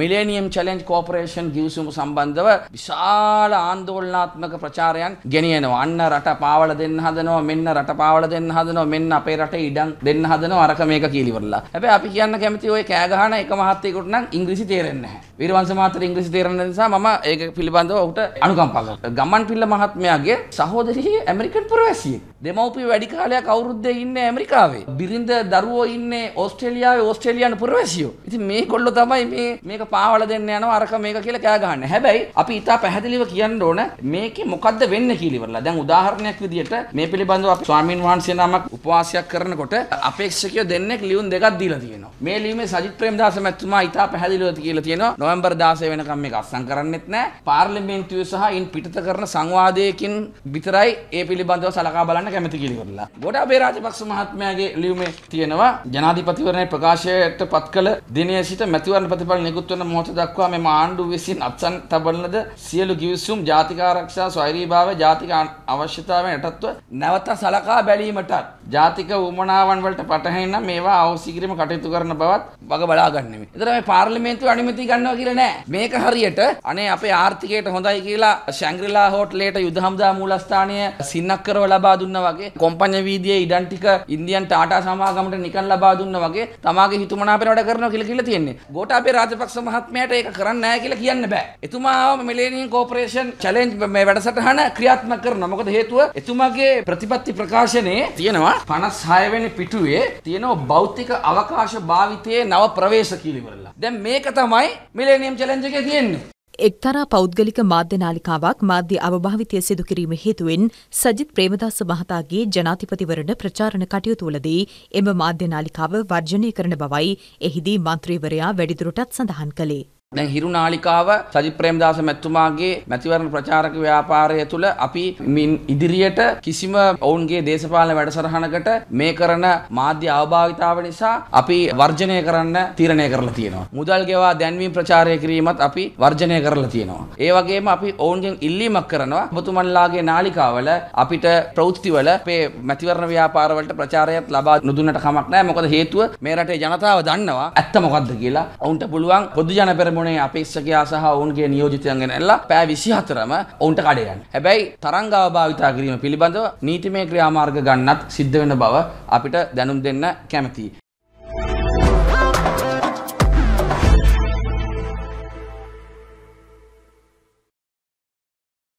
Millennium challenge corporation ගිවිසුම සම්බන්ධව විශාල ආන්දෝලනාත්මක ප්‍රචාරයන් ගෙනියනවා. අන්න රට පාවල දෙන්න හදනවා, මෙන්න රට පාවල දෙන්න හදනවා, මෙන්න අපේ රටේ ඉඩම් දෙන්න හදනවා අරක මේක කීලිවරලා. හැබැයි අපි කියන්න කැමති ඔය කෑ ගහන එක මහත්තයෙකුට නම් ඉංග්‍රීසි තේරෙන්නේ නැහැ. වීරවංශ මහත්තයට ඉංග්‍රීසි තේරෙන නිසා මම ඒක පිළිබඳව ඔහුට අනුකම්පා කරනවා. ගමන් පිල්ල මහත්මයාගේ සහෝදරිය ඇමරිකන් පුරවැසියෙක්. දෙමව්පිය වැඩි කාලයක් අවුරුද්දේ ඉන්නේ ඇමරිකාවේ. බිරිඳ දරුවෝ ඉන්නේ ඕස්ට්‍රේලියාවේ ඕස්ට්‍රේලියානු පුරවැසියෝ. ඉතින් මේගොල්ලෝ තමයි මේ මේක පාවල දෙන්න යනවා අරක මේක කියලා කෑ ගහන්නේ. හැබැයි අපි ඉතා පැහැදිලිව කියන්න ඕන මේකේ මොකද්ද වෙන්නේ කියලා ඉවරලා. දැන් උදාහරණයක් විදියට මේ පිළිබඳව අපි ස්වාමීන් වහන්සේ නමක් උපවාසයක් කරනකොට අපේක්ෂකයෝ දෙන්නෙක් ලියුම් දෙකක් දීලා තියෙනවා. මේ ලියුමේ සජිත් ප්‍රේමදාස මැතිතුමා ඉතා පැහැදිලිව කියලා තියෙනවා නොවැම්බර් 16 වෙනකම් මේක අත්සන් කරන්නෙත් නැහැ. පාර්ලිමේන්තුවේ සහ ඉන් පිටත කරන සංවාදයකින් විතරයි ඒ පිළිබඳව සලකා බලන්න කැමති කියලා ඉවරලා. ගෝඨාභය රාජපක්ෂ මහත්මයාගේ ලියුමේ තියෙනවා ජනාධිපතිවරණයේ ප්‍රකාශයට පත් කළ දිනයේ සිට මැතිවරණ ප්‍රතිඵල නිකුත් වන මොහොත දක්වා මෙම ආණ්ඩුව විසින් අත්සන් තබන ලද සියලු ගිවිසුම් ජාතික ආරක්ෂා ස්වෛරීභාවය ජාතික අවශ්‍යතාවයන් යටත්ව නැවත සලකා බැලීමටත් ජාතික උමනාවන් වලට පටහැනි නම් මේවා අවසි කිරීම කටයුතු කරන බවත් වග බලා ගන්නෙමි. එතන මේ පාර්ලිමේන්තුව අනුමැතිය ගන්නවා කියලා නෑ. මේක හරියට අනේ අපේ ආර්ථිකයට හොඳයි කියලා ශැංග්‍රිලා හෝටලේට යුද හමුදා මූලස්ථානය සින්නක් කරව ලබා දුන්නා වගේ කොම්පඤ්ඤ වීදියේ ඉඩම් ටික ඉන්දියන් ටාටා සමාගමට නිකන් ලබා දුන්නා වගේ තමාගේ හිතුමනාපෙන් වැඩ කරනවා කියලා කියලා තියෙන්නේ. ගෝඨාභය රාජපක්ෂ මහත්මයාට ඒක කරන්න නැහැ කියලා කියන්න බෑ. එතුමා ආවම මිලේනියම් කෝපරේෂන් චැලෙන්ජ් මේ වැඩසටහන ක්‍රියාත්මක කරනවා. මොකද හේතුව එතුමාගේ ප්‍රතිපත්ති ප්‍රකාශනයේ තියෙනවා 56 වෙනි පිටුවේ තියෙනවා භෞතික අවකාශ භාවිතයේ නව ප්‍රවේශ කියලා ඉවරලා. දැන් මේක තමයි මිලේනියම් චැලෙන්ජ් එකේ තියෙන්නේ. එක්තරා පෞද්ගලික මාධ්‍ය නාලිකාවක් මාධ්‍ය අවභාවිතය සිදු කිරීම හේතුවෙන් සජිත් ප්‍රේමදාස මහතාගේ ජනාධිපතිවරණ ප්‍රචාරණ කටයුතුවලදී එම මාධ්‍ය නාලිකාව වර්ජනය කරන බවයි එහිදී මන්ත්‍රීවරයා වැඩිදුරටත් සඳහන් කළේ. දැන් හිරු නාලිකාව සජිත් ප්‍රේමදාස මැතිතුමාගේ මැතිවරණ ප්‍රචාරක ව්‍යාපාරය තුළ අපි මින් ඉදිරියට කිසිම ඔවුන්ගේ දේශපාලන වැඩසටහනකට මේ කරන මාධ්‍ය අවභාවිතාව නිසා අපි වර්ජනය කරන්න තීරණය කරලා තියෙනවා. මුදල් ගෙවා දැන්වීම ප්‍රචාරය කිරීමත් අපි වර්ජනය කරලා තියෙනවා. ඒ වගේම අපි ඔවුන්ගෙන් ඉල්ලීමක් කරනවා ඔබතුමන්ලාගේ නාලිකාවල අපිට ප්‍රවෘත්තිවල අපේ මැතිවරණ ව්‍යාපාරවලට ප්‍රචාරයක් ලබා නොදුන්නට කමක් නැහැ. මොකද හේතුව මේ රටේ ජනතාව දන්නවා ඇත්ත මොකද්ද කියලා. ඔවුන්ට පුළුවන් පොදු ජන පෙරමුණ තිබුණේ අපේක්ෂකයා සහ ඔවුන්ගේ නියෝජිතයන් ගෙනල්ලා පෑ 24ම ඔවුන්ට කඩේ යන්න. හැබැයි තරංගාව භාවිතා කිරීම පිළිබඳව නීතිමය ක්‍රියාමාර්ග ගන්නත් සිද්ධ වෙන බව අපිට දැනුම් දෙන්න කැමතියි.